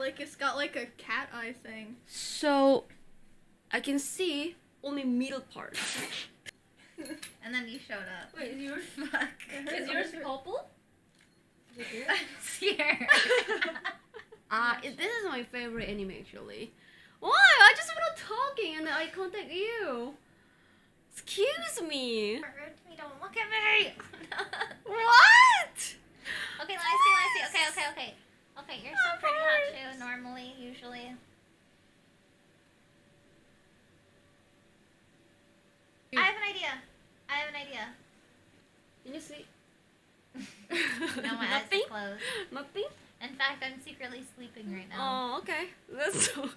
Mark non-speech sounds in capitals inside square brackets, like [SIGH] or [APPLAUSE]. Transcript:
Like it's got like a cat eye thing. So I can see only middle part. [LAUGHS] And then you showed up. Wait, is yours [LAUGHS] Fuck. is yours purple? I'm scared. Ah, it- this is my favorite anime actually. Why? I just want to talking and I contact you. Excuse me. Rude me, don't look at me. [LAUGHS] What? okay, let me see, let me see. Okay, okay, okay. Okay, you're so pretty hot too, normally, usually. I have an idea. I have an idea. Can you see? [LAUGHS] No, my [LAUGHS] eyes Nothing. are closed. Nothing. In fact, I'm secretly sleeping right now. Oh, okay. That's so.